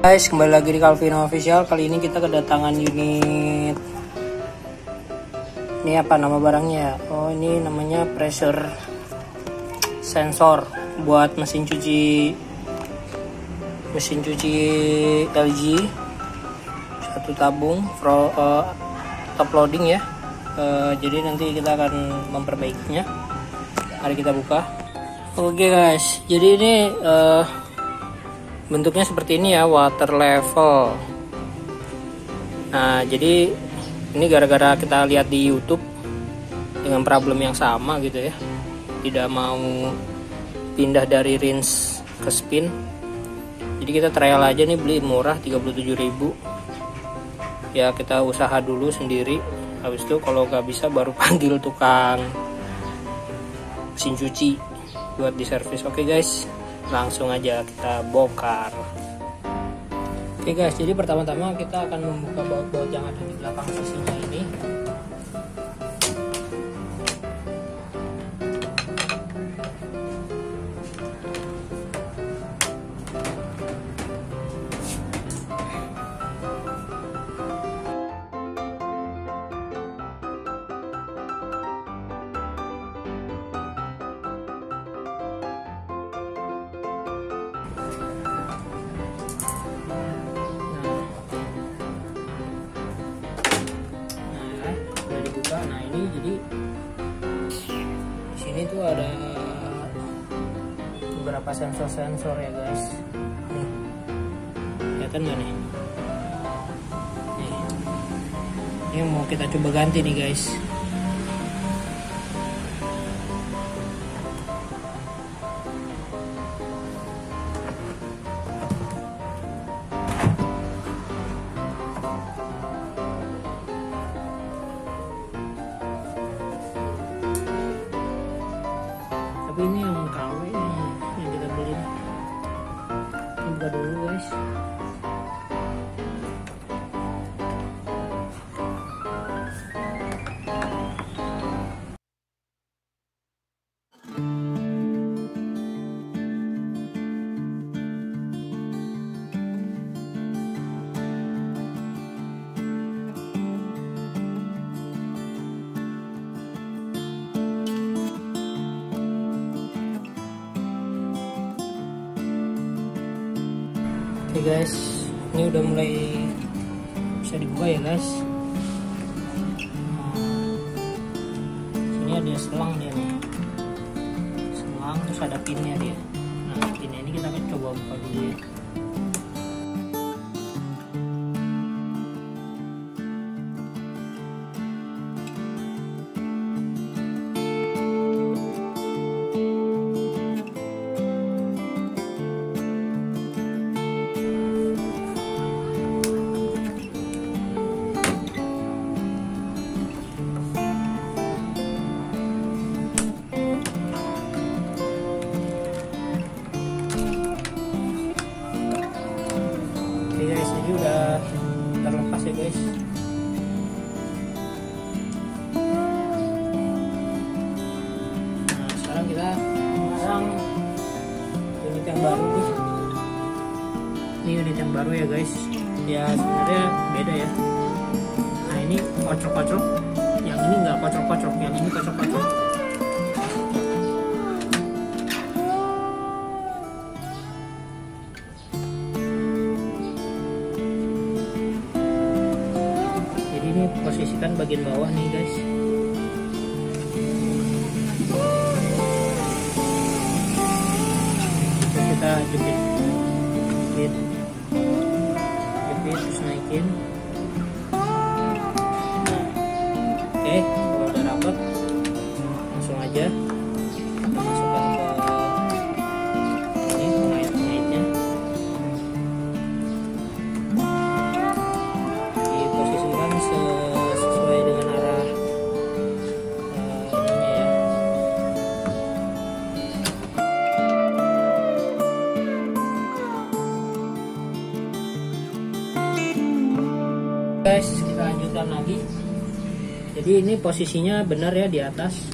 Guys, kembali lagi di Calvino Official. Kali ini kita kedatangan unit. Ini apa nama barangnya? Oh, ini namanya pressure sensor buat mesin cuci mesin cuci LG satu tabung pro, uh, top loading ya. Uh, jadi nanti kita akan memperbaikinya. Mari kita buka. Oke guys, jadi ini uh, bentuknya seperti ini ya water level. Nah jadi ini gara-gara kita lihat di YouTube dengan problem yang sama gitu ya. Tidak mau pindah dari rinse ke spin. Jadi kita trial aja nih beli murah 37.000 ya kita usaha dulu sendiri. Habis itu kalau nggak bisa baru panggil tukang mesin cuci buat di servis oke okay guys langsung aja kita bongkar. Oke guys jadi pertama-tama kita akan membuka baut-baut yang ada di belakang sisinya ini beberapa sensor-sensor ya guys. Nih. Kelihatan nggak nih? Nih. Ini mau kita coba ganti nih guys Oke guys, ini udah mulai bisa dibuka ya guys. Sini ada selang dia nih, selang terus ada pinnya dia. Nah pinnya ini kita akan coba buka dulu ya. Ya guys. Nah sekarang kita pasang unit yang baru. Ini unit yang baru ya guys. Ya sebenarnya beda ya. Nah ini kocok-kocok. Yang ini nggak kocok-kocok, yang ini kocok-kocok. Bagian bawah nih guys. Kita jepit guys kita lanjutkan lagi. Jadi ini posisinya benar ya di atas.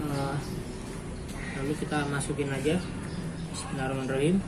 Eh, lalu kita masukin aja. Bismillahirrahmanirrahim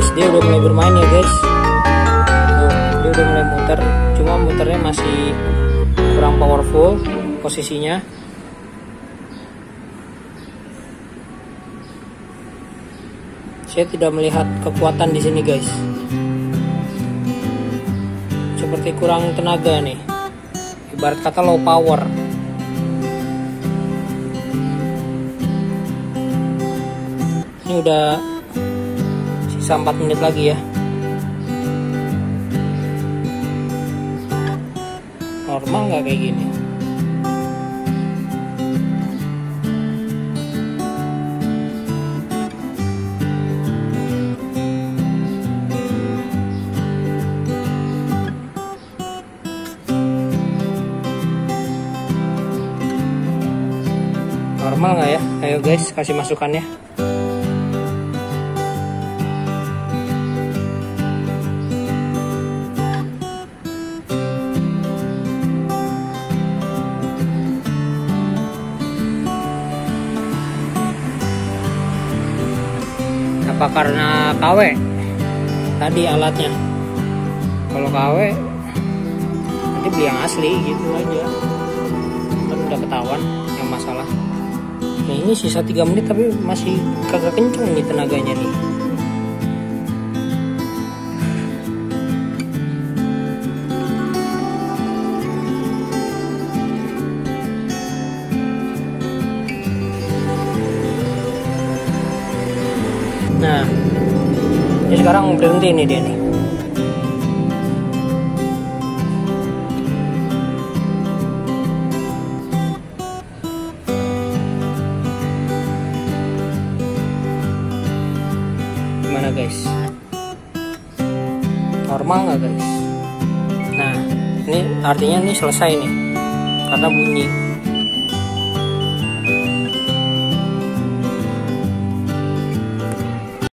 guys tuh dia udah mulai muter cuma muternya masih kurang powerful posisinya. Saya tidak melihat kekuatan di sini guys. Seperti kurang tenaga nih. Ibarat kata low power. Ini udah sisa 4 menit lagi ya. Normal nggak kayak gini? Normal nggak ya? Ayo guys kasih masukannya apa karena KW tadi alatnya. Kalau KW nanti beli yang asli gitu aja. Kan udah ketahuan yang masalah. Nah ini sisa 3 menit tapi masih kagak kenceng nih tenaganya nih Nah, ini sekarang berhenti nih dia nih. Gimana guys? Normal nggak guys? Nah, ini artinya ini selesai nih, karena bunyi.